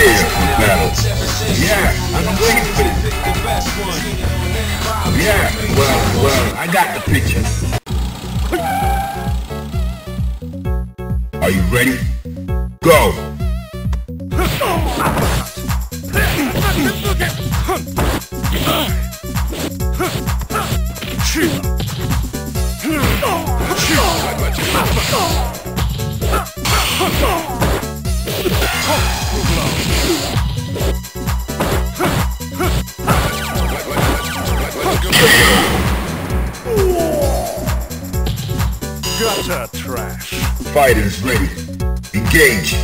for battle. Yeah, been waiting for this. Yeah, well, well, I got the picture. Are you ready? Go! Gutter trash. Fighters ready. Engage.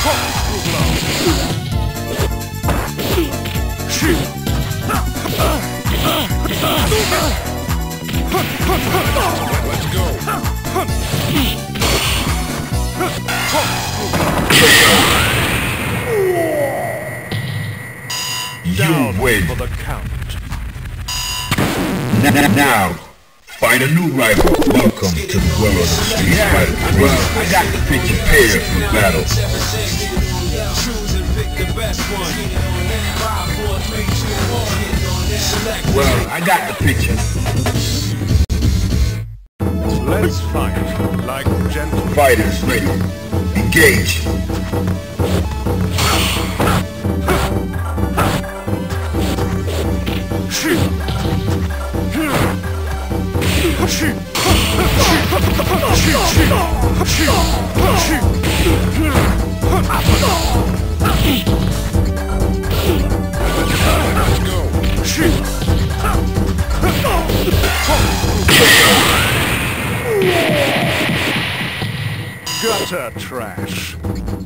Down You win. for the count. Now, find a new rival. Welcome to the world of the street Yeah. Well, I got the picture prepared for battle. Choose and pick the best one. Five, four, three, two, one. Select Well, I got the picture. Let's fight like gentlemen. Fighters ready. Engage. Gutter trash.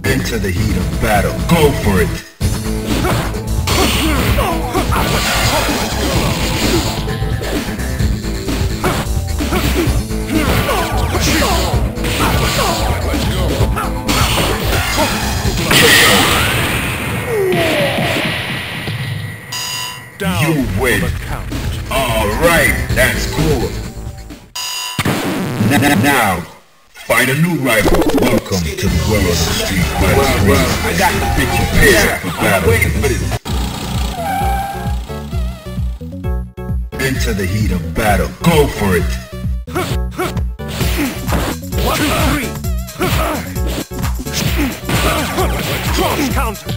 Into the heat of battle. Go for it. You win. for the count. All right, that's cool. N- now, find a new rival. Welcome to the world of the street fighter. Well, well, I got the picture prepared for battle. waiting for this. Into the heat of battle. Go for it. Cross counter.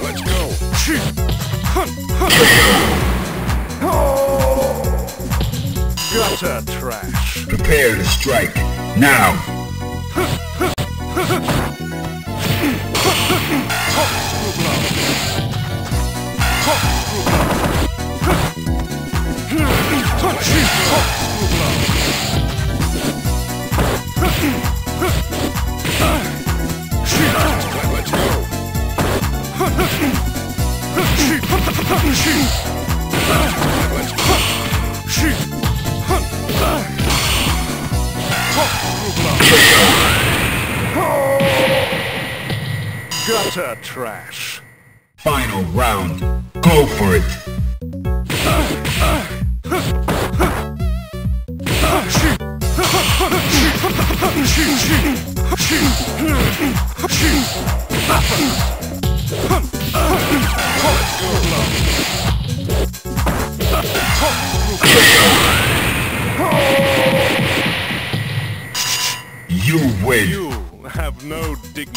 Let's go. Gutter trash. Prepare to strike. Now. Gutter trash. Final round. Go for it. You win. You have no dignity.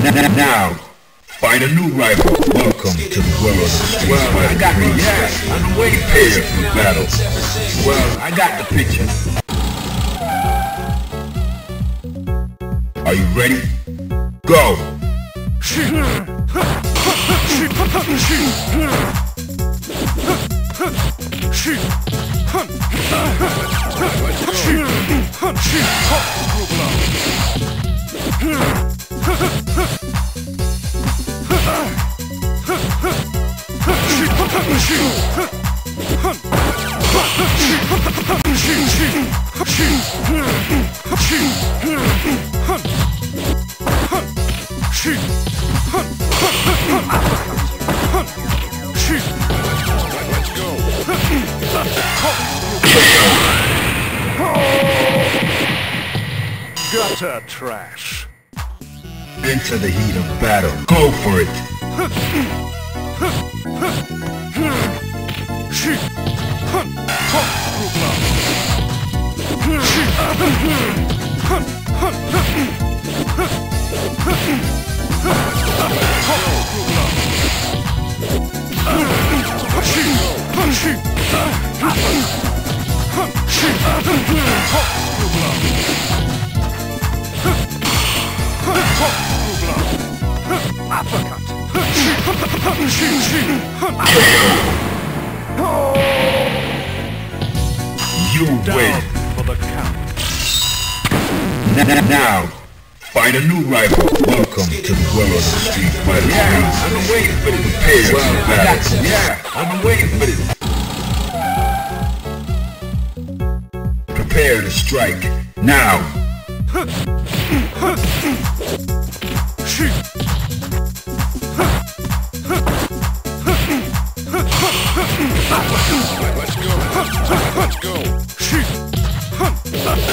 Now, find a new rival. Welcome to the world of the Well, I got the yeah, I'm way prepared for battle. Well, I got the picture. Are you ready? Go! Gutter trash. Into the heat of battle. Go for it. Uppercut! You win. For the count. N- Now, find a new rival. Welcome to the world of Street Fighter. Yeah, been waiting for this. Prepare well, for battle. Yeah, been waiting for this. Prepare to strike. Now. Let's go.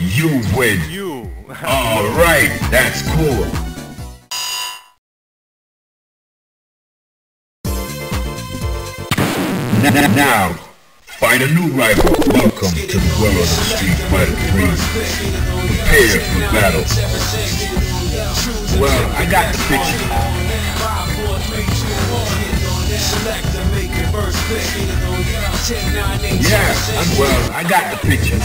You win. You Alright, that's cool. N- Now, find a new rival. Welcome to the world of Street Fighter 3. Prepare for battle. Well, I got the picture. Yeah, I'm, well, I got the picture.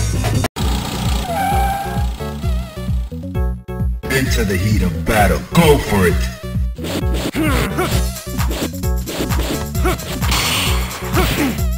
Into the heat of battle. Go for it. Let's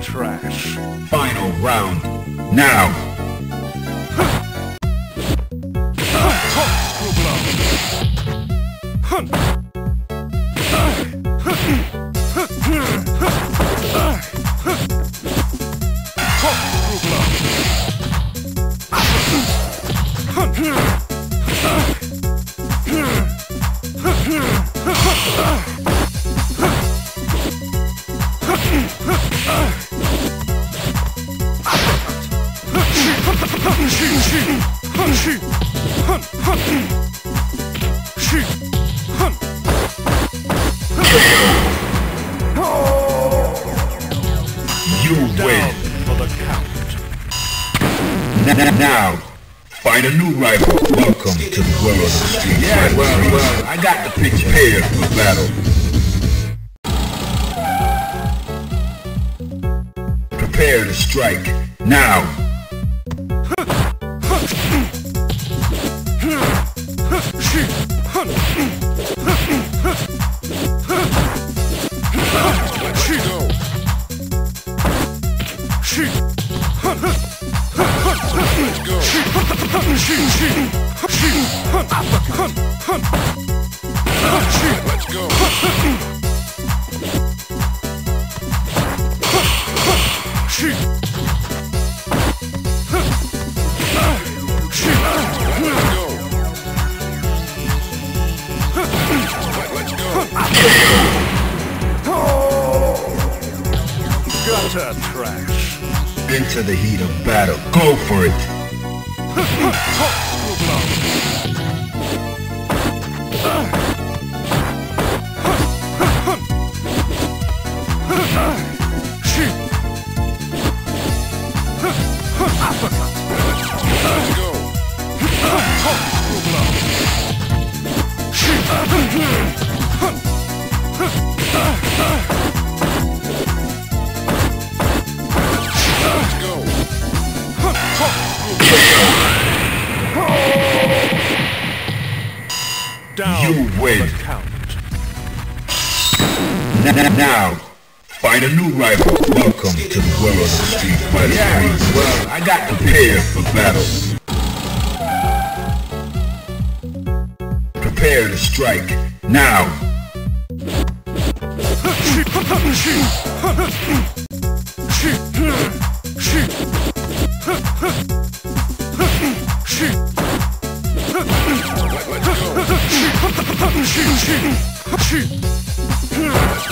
trash. Final round. Now. You win. For the count. N- Now. Find a new rival. Welcome to the world of Street Fighter. well, well, I got the picture. Prepare for battle. Prepare to strike. Now. Gutter trash. Into the heat of battle. Go for it. a new rival. Welcome to the world of the street fighter. Yeah, well, I got prepared for battle. Prepare to strike. Now,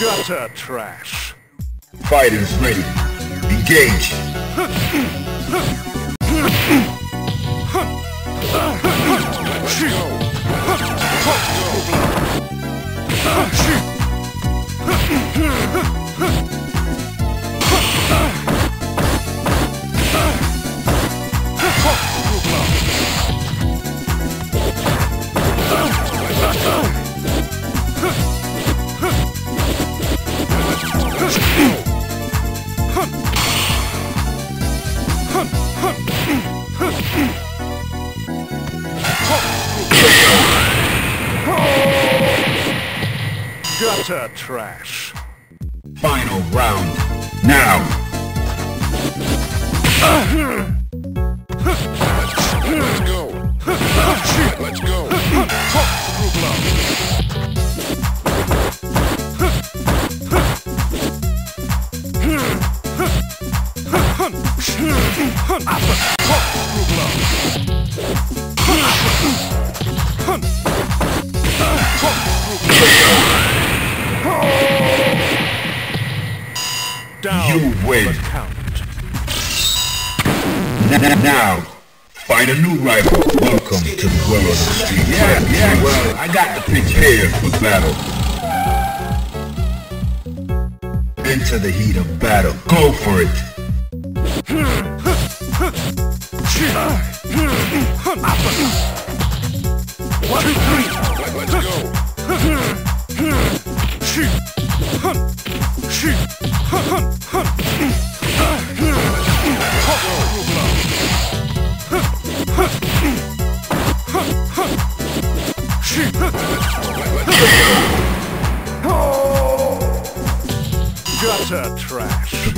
Gutter trash. fighters ready. Engage. Trash. Now, find a new rival. Welcome to the world of the street fighter. Yeah, well, I got the prepared for battle. Into the heat of battle. Go for it. Let- Let's go.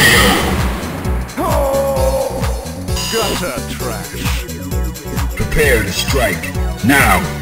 go. Gutter trash. Prepare to strike. Now.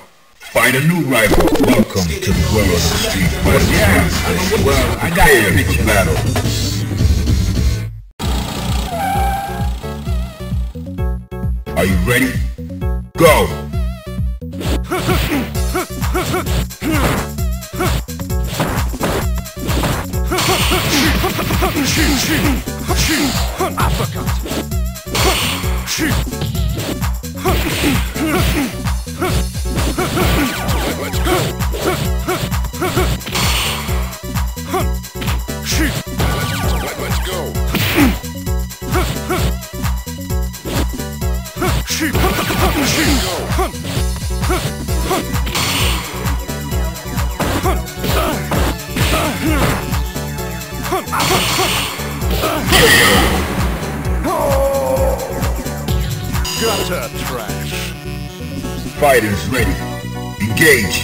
Find a new rival. Welcome to the world of the street fighter. Yeah, well, I got a picture battle. Are you ready? Go! Fighters ready. Engage.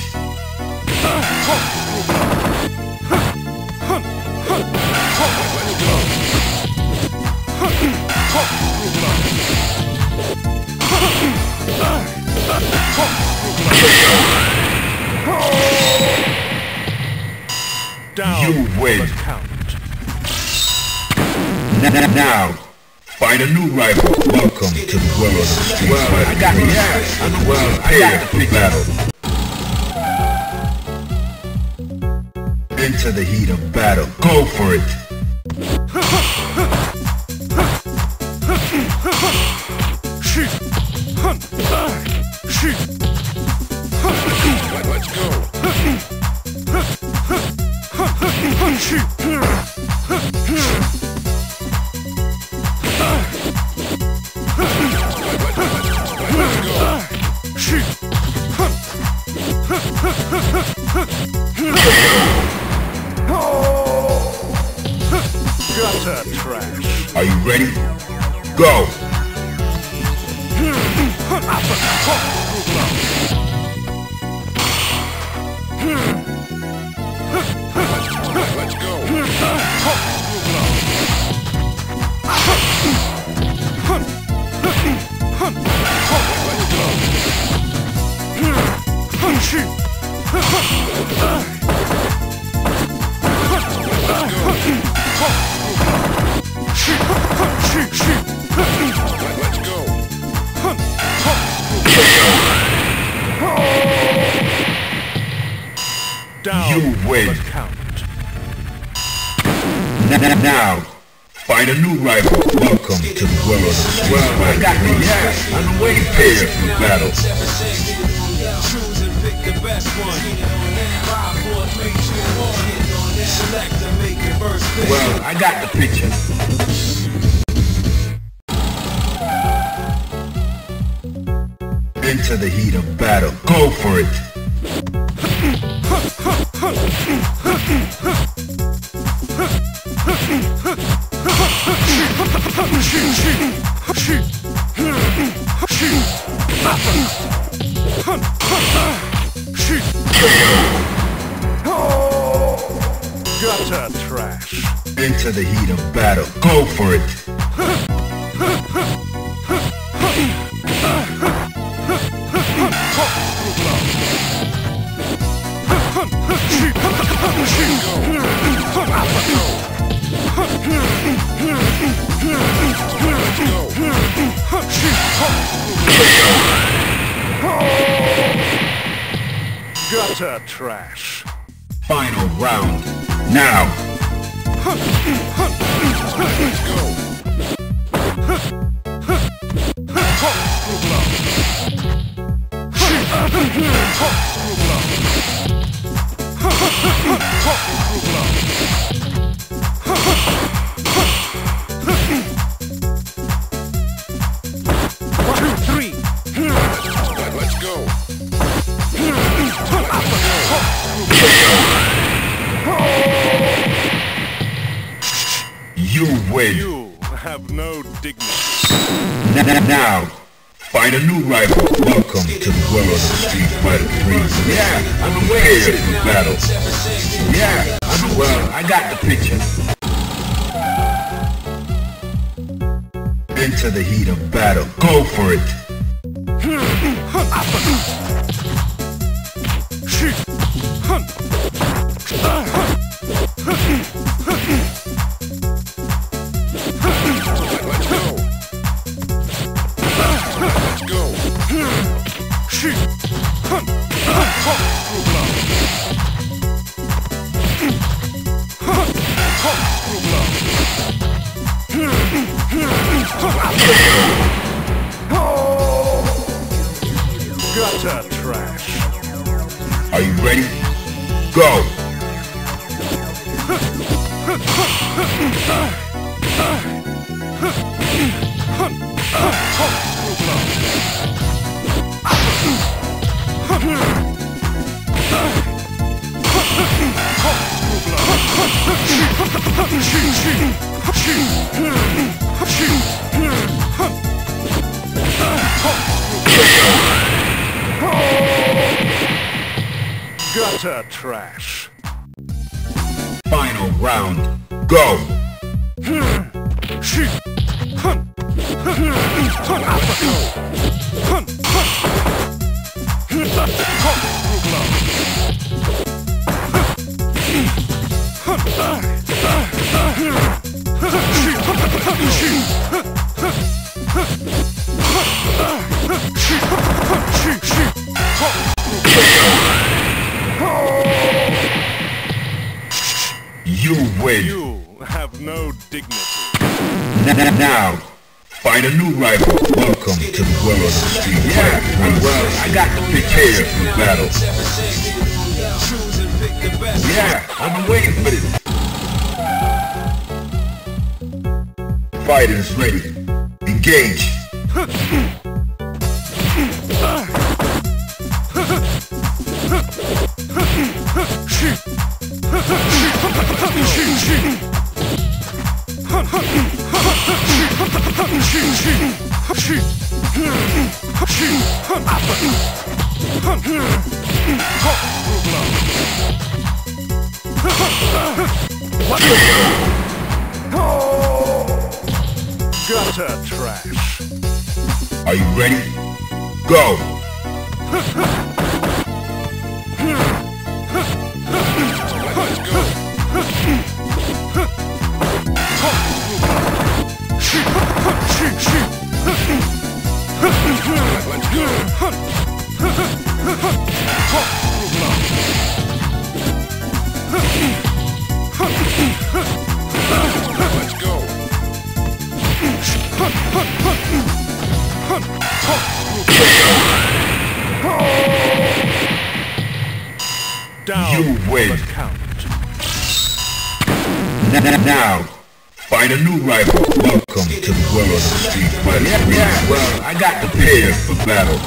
Down. You win. Now. Find a new rival. Welcome to the world of the street well, I got yeah. Well, I got the battle. Into the heat of battle. Go for it. You win. Now. Find a new rival. Welcome to the world of the well, I got the yeah. I'm way Prepare for battle. Choose and pick the best one. Select and make first. Well, I got the picture. Into the heat of battle. Go for it. Into the heat of battle. Go for it. Gutter trash. Final round. Now. You have no dignity. N- Now. Find a new rival. Welcome to the world of Street Fighter 3. Yeah, I'm prepared for battle. Yeah, I'm well. I got the picture. Into the heat of battle. Go for it. Gutter trash. Are you ready? Go! Gutter trash. Final round. Go! You win. You have no dignity. N- Now, find a new rival. Welcome to the world of Street Fighter 3. Well, I got the picture for battle. Yeah, I've been waiting for this. Fighters ready. Engage. Gutter trash. Are you ready? Go! You win. Now, find a new rival. Welcome to the world of the Street 3. Yeah, well, I got pair for battle.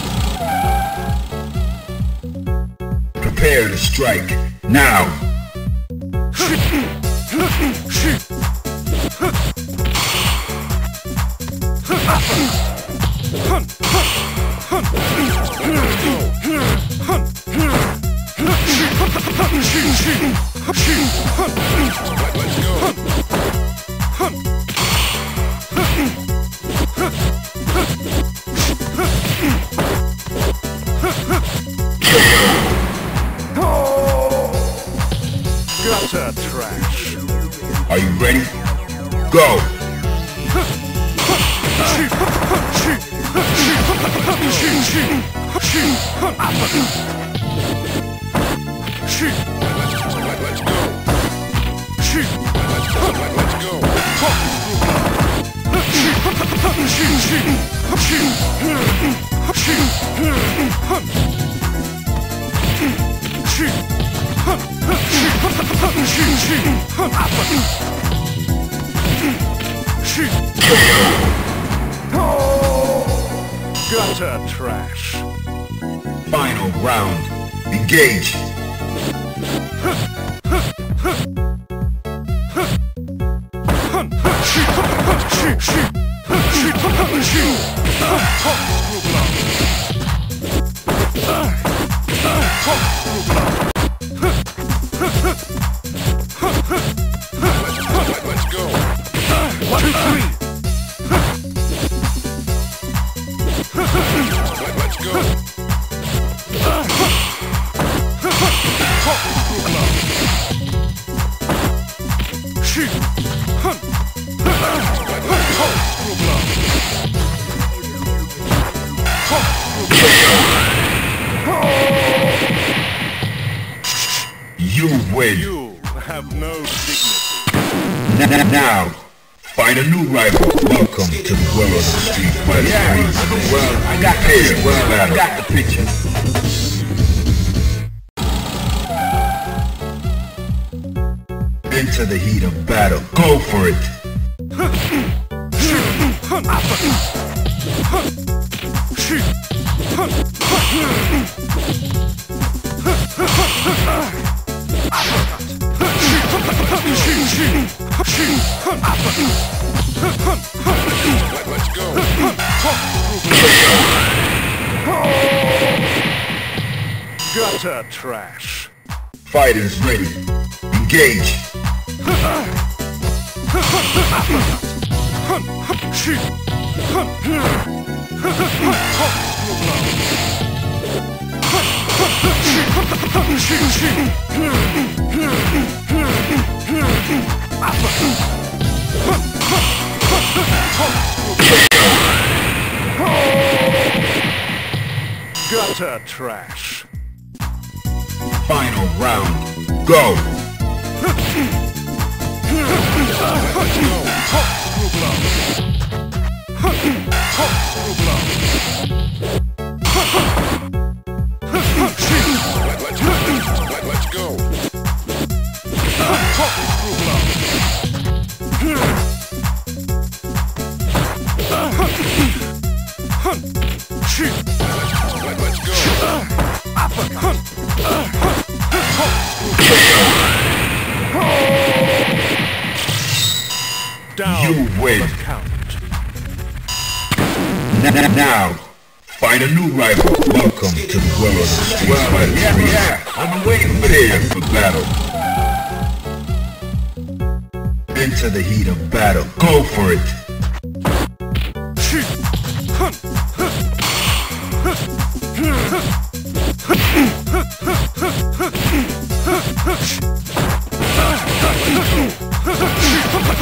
Prepare to strike. Now. Gutter trash. Final round. Engage! Now, find a new rival. Welcome to the world of the street fighter. Yeah, well, I got the well, I uh, got the picture. Into the heat of battle. Go for it. Let- Let's go. Gutter trash. Fighters ready. Engage. Gutter trash. Final round. Go. Let's go. Down. You win. The count. N- Now, find a new rival. Welcome to the world of street fighter. Yeah, yeah. I've been waiting for here for battle. Into the heat of battle. Go for it.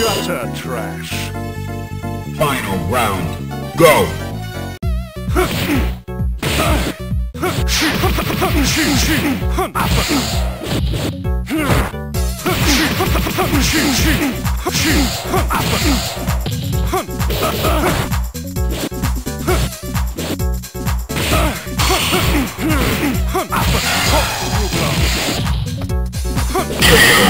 Gutter trash. Final round. Go! Huh.